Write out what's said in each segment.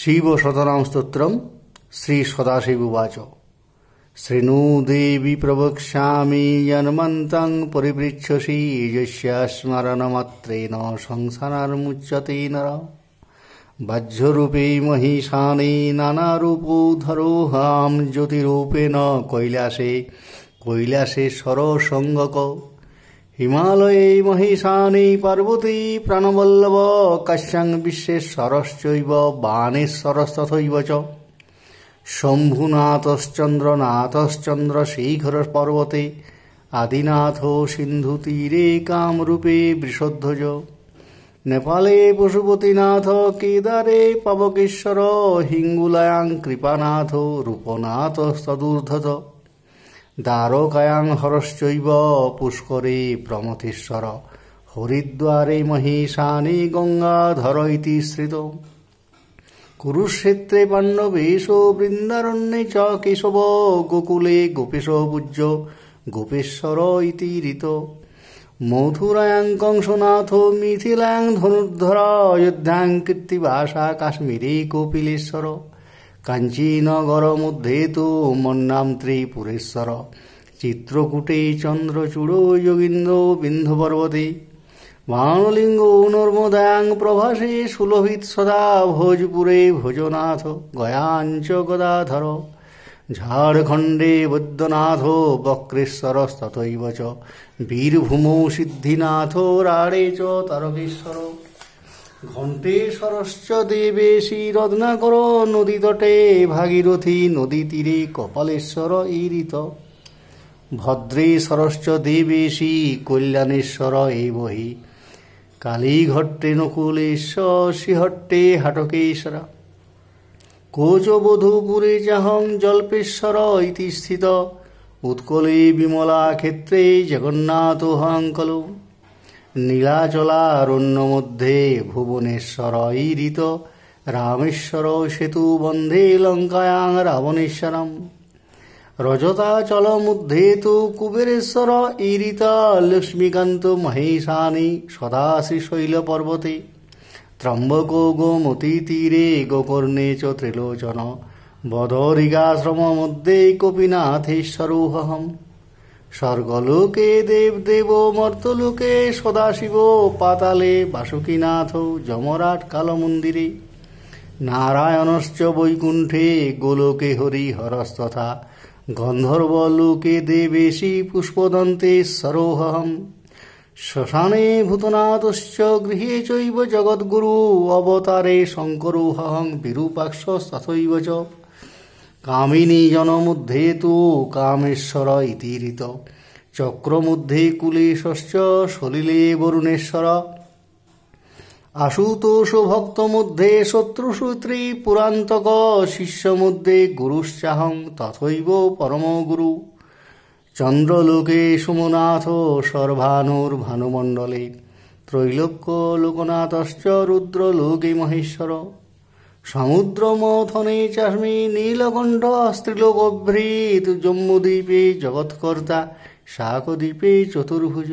শিব সতনাম স্তোত্রম, শ্রী সদাশিবুবাচ শ্রীণু দেবী প্রবক্ষ্যামি জন্মন্তং ন সংসার মুচ্যতে নর। বাহ্যরূপে মহিষাণে নানারূপো ধরোহাম ন কৈলাসে কৈলাসে সরসঙ্গক। হিমালয়ে মহিষানে পার্বতী প্রাণবল্লভ, কাশ্যাং বিশ্বেশ্বরশ্চৈব বাণেশ্বরস্তথৈব চ। শম্ভুনাথশ্চন্দ্রনাথশ্চন্দ্র শিখর পর্বতে, আদিনাথ সিন্ধুতীরে কামরূপে বৃষধ্বজ নেপালে পশুপতিনাথ, কেদারে পাবকেশ্বর, হিঙ্গুলায়াং কৃপানাথ, রূপনাথ সদূর্ধত দ্বারকায়াং হরশ্চৈব পুষ্করে প্রমথেশ্বর। হরিদ্বারে মহিষানে গঙ্গাধর ইতি শ্রিত কুরুক্ষেত্রে পাণ্ডবেশ বৃন্দারণ্যে চ কেশব গোকুলে গোপেশ পূজ্য গোপেশ্বর ইতি ঋত। মথুরায়াং কংসনাথ মিথিলাং ধনুর্ধর অযোধ্যাং কীর্তিবাসা কাশ্মীরে কপিলেশ্বর কাঞ্চীনগর মধ্যে তো মন্নাম ত্রিপুরেশ্বর চিত্রকূটে চন্দ্রচূড় যোগীন্দ্র বিন্ধু পর্বতে বাণলিঙ্গ নর্মদাং প্রভাসে সুলভিত সদা ভোজপুরে ভোজনাথ গয়াঞ্চ গদাধর ঝাড়খণ্ডে বৈদ্যনাথ বক্রেশ্বরস্তথৈব চ বীরভূমৌ সিদ্ধিনাথ রাড়ে চ তারকেশ্বর ঘণ্টেশ্বরশ্চ দেবেশী রত্নাকর নদীতটে ভাগীরথী নদী তীরে, কপালেশ্বর ঈরিত ভদ্রেশ্বরশ্চ দেবেশী কল্যাণেশ্বর এই বহি। কালীঘট্টে নকুলেশ্বর, শ্রীহট্টে হাটকেশ্বর। কোচবধূপুরে চাহং জল্পেশ্বর ইতি স্থিত। উৎকলে বিমলা ক্ষেত্রে জগন্নাথ হংকলু নীলাচলারণ্য মধ্যে ভুবনেশ্বর ঈরিত রামেশ্বর সেতু বন্ধে লঙ্কায়াং রাবণেশ্বরম। রজতাচল মধ্যে তু কুবেরেশ্বর ঈরিত লক্ষ্মীকান্ত মহেশানি সদা শ্রীশৈল পর্বতে ত্রম্বক গোমতী তীরে গোকর্ণে চ ত্রিলোচন। বদরিগাশ্রম মধ্যে কপিনাথেশ্বরোহম স্বর্গলোকে দেবদেব মর্তলোকে সদাশিব পাতালে বাসুকীনাথ যমরাট কালমন্দিরে। নারায়ণশ্চ বৈকুণ্ঠে গোলোকে হরি হরস্তথা গন্ধর্বলোকে দেবেশী পুষ্পদন্তে সরোহম শ্মশানে ভূতনাথশ্চ গৃহে চৈব জগদ্গুরু অবতারে শঙ্করোহং বিরূপাক্ষ তথৈব চ। কামিনী জনমধ্যে তু কামেশ্বর ইতিরিত চক্রমধ্যে কুলেশশ্চ সলিলে বরুণেশ্বর। আশুতোষ ভক্ত মধ্যে শত্রুসূত্রী পুরান্তক শিষ্য মধ্যে গুরুশ্চাহং তথৈব পরমগুরু। চন্দ্রলোকে সুমনাথ সর্বানুর ভানুমণ্ডলে ত্রৈলোক্য লোকনাথশ্চ রুদ্রলোকে মহেশ্বর। সমুদ্র মথনে চাষ্মী নীলকণ্ঠ স্ত্রীলোকভৃত জম্মুদ্বীপে জগৎকর্তা, শাকদ্বীপে চতুর্ভুজ,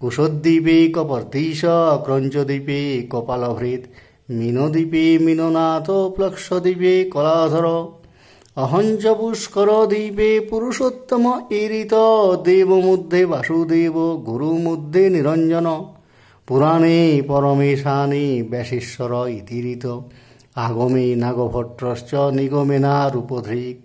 কুশদ্বীপে কপর্দীশ, ক্রঞ্চদ্বীপে কপালভৃত, মীনদ্বীপে মীননাথ, প্লক্ষদ্বীপে কলাধর অহঞ্চ পুষ্কর দ্বীপে পুরুষোত্তম ঈরিত দেব মধ্যে বাসুদেব গুরু মধ্যে নিরঞ্জন, পুরাণে পরমেশানে ব্যাসেশ্বর ইতিরিত। আগমে নাগভট্টশ্চ নিগমে না রূপধৃক।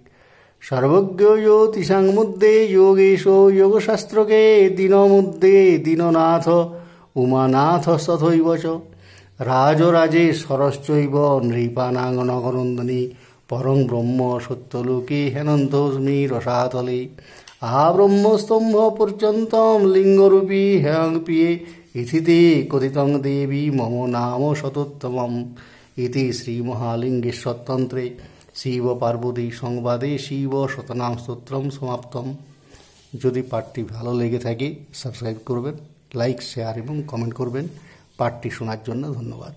সর্বজ্ঞ জ্যোতিষাং মধ্যে যোগেশ যোগশাস্ত্রকে দিন মধ্যে দীননাথ উমানাথ তথৈব চ রাজরাজে সরশ্চৈব নৃপানাং নগনন্দনী পরং ব্রহ্ম সত্যলোকে হেনন্তস্মি রসাতলে। আহা ব্রহ্মস্তম্ভ পর্যন্তম লিঙ্গরূপী হ্যাং পিয়ে ইথিতে কথিতং দেবী মম নাম শতোত্তমম। ইতি শ্রীমহালিঙ্গেশ্বরতন্ত্রে শিব পার্বতী সংবাদে শিব শতনাম স্তোত্রম সমাপ্তম যদি পাঠটি ভালো লেগে থাকে সাবস্ক্রাইব করবেন লাইক শেয়ার এবং কমেন্ট করবেন। পাঠটি শোনার জন্য ধন্যবাদ।